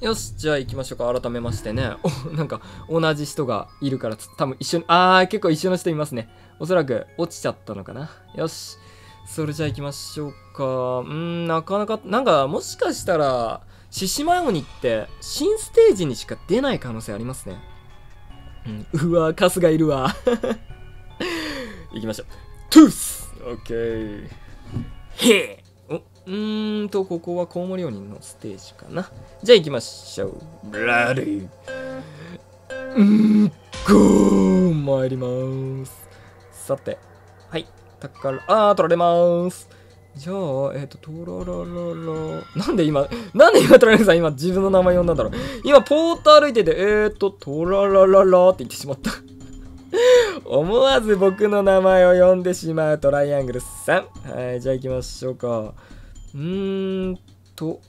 よし、じゃあ行きましょうか。改めましてね。お、なんか、同じ人がいるから、多分一緒に、あー、結構一緒の人いますね。おそらく、落ちちゃったのかな。よし。それじゃあ行きましょうか。うーん、なかなか、なんか、もしかしたら、獅子舞鬼って、新ステージにしか出ない可能性ありますね。うん、うわ、カスがいるわ。行きましょう。トゥースオッケー。へえうーんと、ここはコウモリ鬼のステージかな。じゃあ行きましょう。ブラディうーん、ゴー参ります。さて、はい。宝、あー、取られます。じゃあ、えっ、ー、と、トララララ。なんで今、なんで今トラレさん今自分の名前呼んだんだろう。今、ポーター歩いてて、えっ、ー、と、トララララって言ってしまった。思わず僕の名前を呼んでしまうトライアングルさん。はい、じゃあ行きましょうか。うーんと、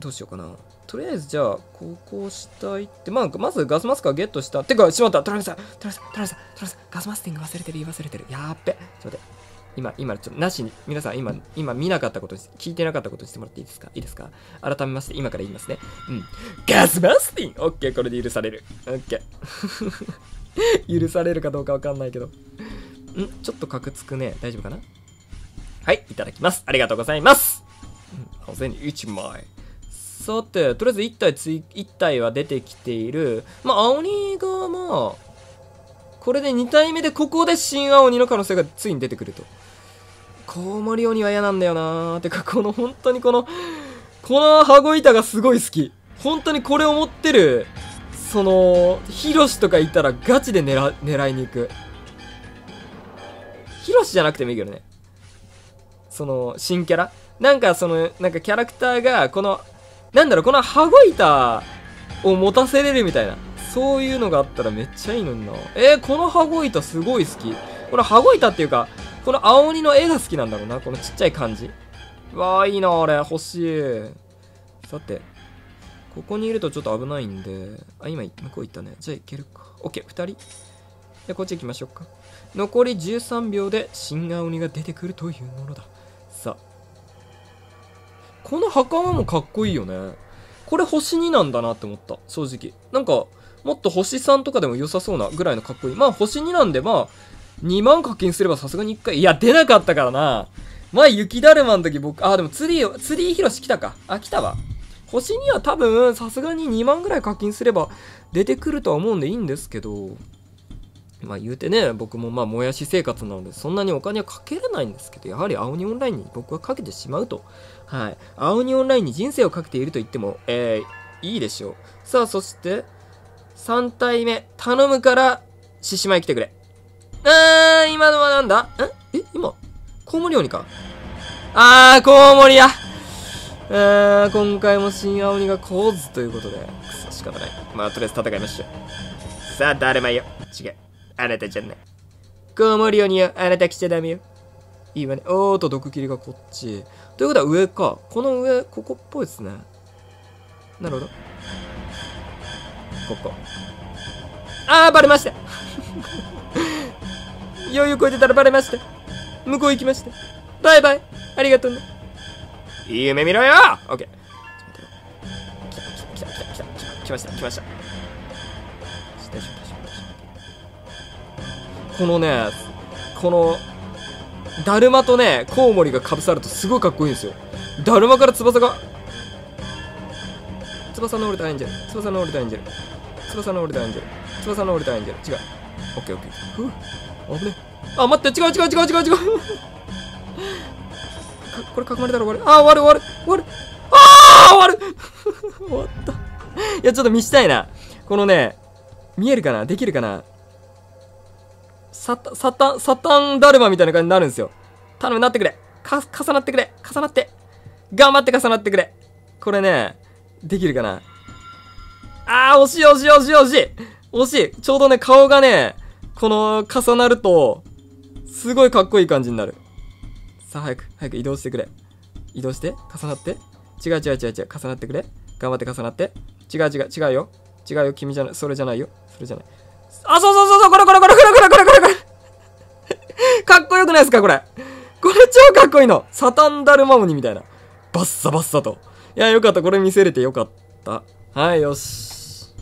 どうしようかな。とりあえずじゃあ、ここしたいって、まあ、まずガスマスクはゲットした。てか、しまった。トライさん、トライさん、トライさん、トライさん、ガスマスティング忘れてる、言い忘れてる。やーっべ。ちょっと待って。今、今、ちょっとなしに、皆さん、今、今見なかったこと、聞いてなかったことしてもらっていいですか？いいですか？改めまして、今から言いますね。うん。ガスマスティングオッケー、これで許される。オッケー。許されるかどうかわかんないけど。んちょっとカクつくね。大丈夫かな？はい、いただきます。ありがとうございます。小銭1枚。さて、とりあえず1体つい、1体は出てきている。まあ、青鬼がまあ、これで2体目でここで新青鬼の可能性がついに出てくると。コウモリ鬼は嫌なんだよなー。てか、この本当にこの、この羽子板がすごい好き。本当にこれを持ってる、その、ヒロシとかいたらガチで狙、狙いに行く。ヒロシじゃなくてもいいけどね。その、新キャラなんかその、なんかキャラクターが、この、なんだろう、この羽子板を持たせれるみたいな。そういうのがあったらめっちゃいいのにな。えー、この羽子板すごい好き。この羽子板っていうか、この青鬼の絵が好きなんだろうな。このちっちゃい感じ。わあ、いいな、あれ。欲しい。さて。ここにいるとちょっと危ないんで。あ、今、向こう行ったね。じゃあ行けるか。オッケー、二人。じゃあこっち行きましょうか。残り13秒で新青鬼が出てくるというものだ。この袴もかっこいいよね。これ星2なんだなって思った。正直。なんか、もっと星3とかでも良さそうなぐらいのかっこいい。まあ星2なんで、まあ、2万課金すればさすがに1回。いや、出なかったからな。前、雪だるまの時僕、あ、でもツリー、ツリーヒロシ来たか。あ、来たわ。星には多分、さすがに2万ぐらい課金すれば出てくるとは思うんでいいんですけど、まあ言うてね、僕もまあもやし生活なのでそんなにお金はかけれないんですけど、やはり青鬼オンラインに僕はかけてしまうと。はい。青鬼オンラインに人生をかけていると言っても、えー、いいでしょう。さあ、そして、3体目、頼むから、獅子舞来てくれ。あー、今のはなんだ？え？え？今、コウモリ鬼か？あー、コウモリやえー、今回も新青鬼が構図ということで、くそ、仕方ない。まあ、とりあえず戦いましょう。さあ、誰もいよ。違う。あなたじゃない。コウモリ鬼よ、あなた来ちゃダメよ。いいわね。おーと、毒切りがこっち。ということは上か。この上、ここっぽいですね。なるほど。ここ。あー、バレました 余裕超えてたらバレました。向こう行きました。バイバイ。ありがとうね。いい夢見ろよオッケー。来た来た来た来た来た来ました来ました。大丈夫このね、この、だるまとね、コウモリがかぶさるとすごいかっこいいんですよ。だるまから翼が、翼の折れたエンジェル、翼の折れたエンジェル、翼の折れたエンジェル、翼の折れたエンジェル、違う。オッケーオッケー。ふう、危ねあ、待って、違う違う違う違う違う。これ囲まれたら終わる。あ、終わる終わる終わる。あー終わる 終わった。いや、ちょっと見したいな。このね、見えるかな？できるかな？サタ、サタン、サタンだるまみたいな感じになるんですよ。頼む、なってくれ。か、重なってくれ。重なって。頑張って重なってくれ。これね、できるかな。あー、惜しい惜しい惜しい惜しい惜しいちょうどね、顔がね、この、重なると、すごいかっこいい感じになる。さあ、早く、早く移動してくれ。移動して、重なって。違う違う違う違う、重なってくれ。頑張って重なって。違う違う、違うよ。違うよ、君じゃない、それじゃないよ。それじゃない。あ、そうそうそうそう、これこれこれこれこれこれこれこれ かっこよくないですかこれ。これ超かっこいいの。サタンダルマムニみたいな。バッサバッサと。いや、よかった。これ見せれてよかった。はい、よし。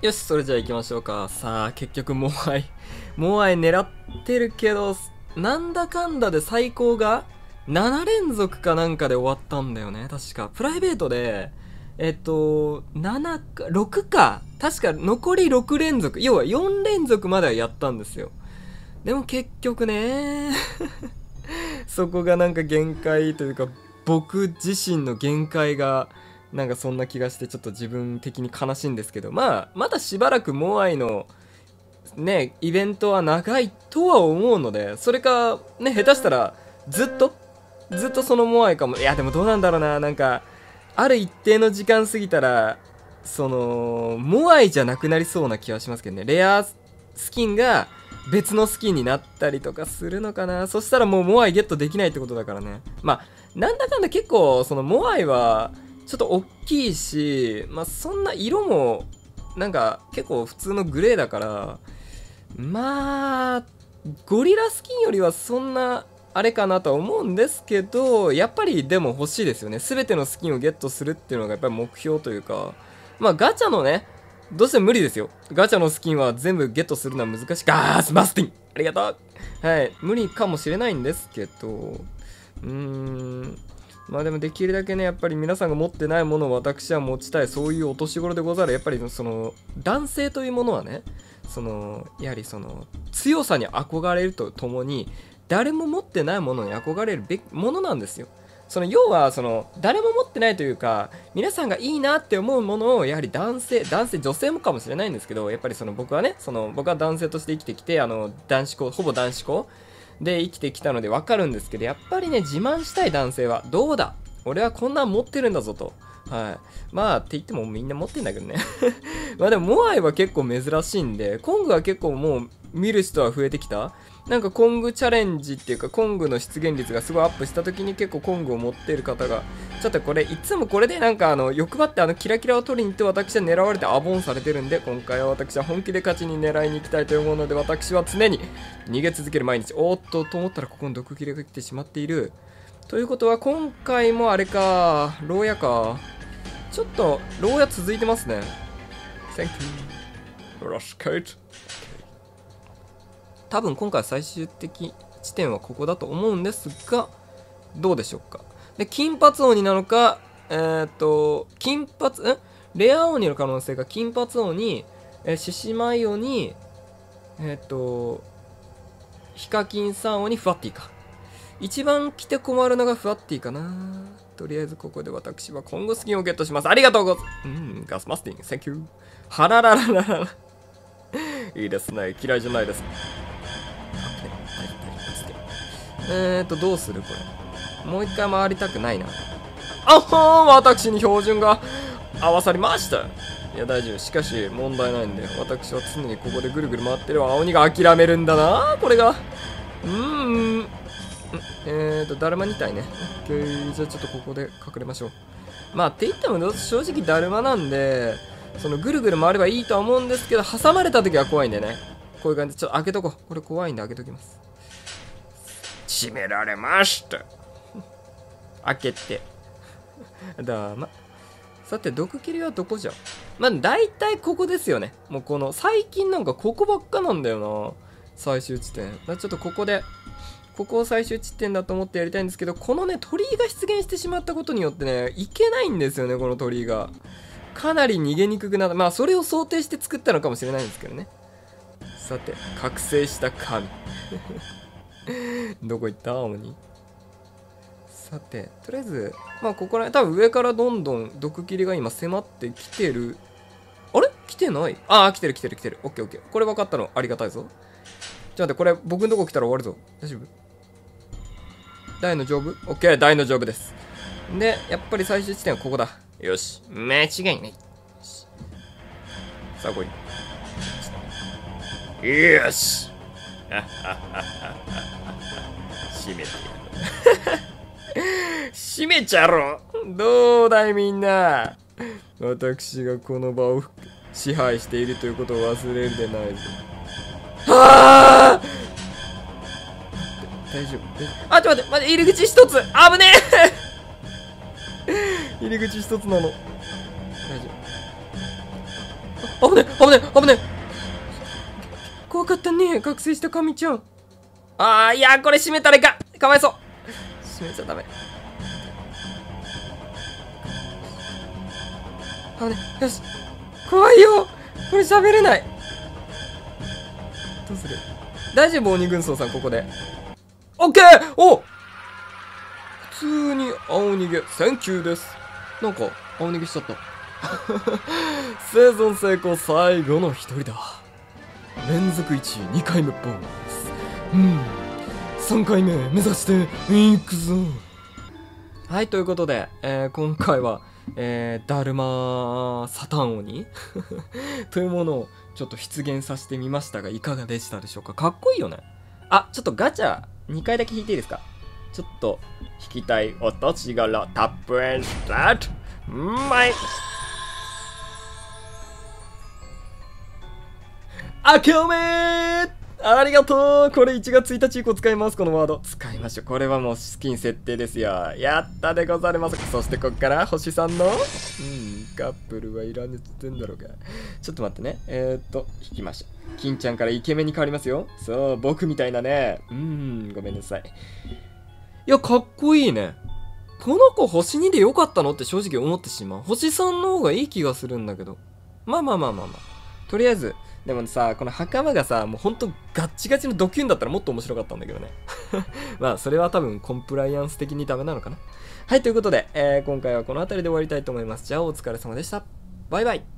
よし、それじゃあ行きましょうか。さあ、結局、モアイ。モアイ狙ってるけど、なんだかんだで最高が7連続かなんかで終わったんだよね。確か。プライベートで、えっと、7か、6か。確か残り6連続。要は4連続まではやったんですよ。でも結局ね、そこがなんか限界というか、僕自身の限界が、なんかそんな気がしてちょっと自分的に悲しいんですけど、まあ、まだしばらくモアイの、ね、イベントは長いとは思うので、それか、ね、下手したら、ずっと、ずっとそのモアイかも。いや、でもどうなんだろうな、なんか、ある一定の時間過ぎたら、その、モアイじゃなくなりそうな気はしますけどね。レアスキンが別のスキンになったりとかするのかな。そしたらもうモアイゲットできないってことだからね。まあ、なんだかんだ結構、そのモアイは、ちょっと大きいし、まあ、そんな色も、なんか結構普通のグレーだから、まあ、ゴリラスキンよりはそんな、あれかなとは思うんですけど、やっぱりでも欲しいですよね。すべてのスキンをゲットするっていうのがやっぱり目標というか、まあガチャのね、どうしても無理ですよ。ガチャのスキンは全部ゲットするのは難しい。ガースマスティンありがとうはい。無理かもしれないんですけど、うーん。まあでもできるだけね、やっぱり皆さんが持ってないものを私は持ちたい、そういうお年頃でござる。やっぱりその、男性というものはね、その、やはりその、強さに憧れるとともに、誰も持ってないものに憧れるべきものなんですよ。その要はその誰も持ってないというか皆さんがいいなって思うものをやはり男性男性女性もかもしれないんですけどやっぱりその僕はねその僕は男性として生きてきてあの男子校ほぼ男子校で生きてきたのでわかるんですけどやっぱりね自慢したい男性はどうだ？俺はこんなん持ってるんだぞとはい。まあ、って言ってもみんな持ってんだけどね まあでも、モアイは結構珍しいんで、コングは結構もう見る人は増えてきた？なんかコングチャレンジっていうか、コングの出現率がすごいアップした時に結構コングを持っている方が、ちょっとこれ、いつもこれでなんかあの、欲張ってあの、キラキラを取りに行って私は狙われてアボンされてるんで、今回は私は本気で勝ちに狙いに行きたいと思うので、私は常に逃げ続ける毎日。おっと、と思ったらここに毒切れが来てしまっている。ということは、今回もあれか、牢屋か。ちょっと、牢屋続いてますね。Thank you. よろしく。多分今回最終的地点はここだと思うんですが、どうでしょうか？で、金髪鬼なのか、えー、っと、金髪、んレア鬼の可能性が金髪鬼、え、獅子舞鬼、えー、っと、ヒカキンさん鬼、フワッティか。一番来て困るのがフワッティかな。とりあえずここで私は今後スキンをゲットします。ありがとうございます。うん、ガスマスティング、 thank you。はららららら。いいですね。嫌いじゃないです。えーと、どうするこれ？もう一回回りたくないな。あはー私に照準が合わさりましたいや、大丈夫。しかし、問題ないんで、私は常にここでぐるぐる回ってる青鬼が諦めるんだなこれが。うーん。えーと、だるま2体ね。オッケー。じゃあちょっとここで隠れましょう。まあ、って言っても、正直だるまなんで、そのぐるぐる回ればいいとは思うんですけど、挟まれた時は怖いんでね。こういう感じで、ちょっと開けとこう。これ怖いんで開けときます。閉められました。開けて。だま。さて、毒切りはどこじゃ？まあ、大体ここですよね。もうこの、最近なんかここばっかなんだよな。最終地点。ちょっとここで、ここを最終地点だと思ってやりたいんですけど、このね、鳥居が出現してしまったことによってね、いけないんですよね、この鳥居が。かなり逃げにくくなった。まあ、それを想定して作ったのかもしれないんですけどね。さて、覚醒した神。どこ行った？青に。さて、とりあえず、まあ、ここら辺、多分上からどんどん毒切りが今迫ってきてる。あれ？来てない？ああ、来てる来てる来てる。オッケーオッケー。これ分かったのありがたいぞ。ちょっと待って、これ僕のとこ来たら終わるぞ。大丈夫？大の丈夫？オッケー、大の丈夫です。で、やっぱり最終地点はここだ。よし。間違いない。さあ、来い。よし。閉めてやる。閉めちゃろ。どうだいみんな。私がこの場を支配しているということを忘れるでないぞ。はあ大丈夫？あ、ちょっと待って、待って、入り口一つ。危ねえ。入り口一つなの。大丈夫？危ね危ね危ね怖かったね覚醒した神ちゃん。あーいやーこれ閉めたらいかかわいそう。閉めちゃダメ。危ねよし。怖いよ。これ喋れない。どうする？大丈夫？鬼軍曹さんここで。オッケー！お！普通に青逃げ。 Thank you です。なんか青逃げしちゃった。生存成功最後の一人だ。連続1位2回目ボーナスうん。3回目目指していくぞはいということで、えー今回は、えー、だるまサタン鬼。というものをちょっと出現させてみましたがいかがでしたでしょうか？かっこいいよね。あちょっとガチャ2回だけ引いていいですか？ちょっと引きたいお年頃タップエンス。タートうまい。あけおめーありがとう。これ1月1日以降使います。このワード。使いましょう。これはもう好きに設定ですよ。やったでございます。そしてこっから星さんのうんカップルはいらねっつってんだろうがちょっと待ってね。えー、っと引きましょう。金ちゃんからイケメンに変わりますよ。そう僕みたいなね。うんごめんなさい。いやかっこいいね。この子星2でよかったのって正直思ってしまう。星3の方がいい気がするんだけど。まあまあまあまあまあ。とりあえずでもさこの袴がさもうほんとガッチガチのドキュンだったらもっと面白かったんだけどね。まあそれは多分コンプライアンス的にダメなのかな。はいということで、えー今回はこの辺りで終わりたいと思います。じゃあお疲れ様でした。バイバイ。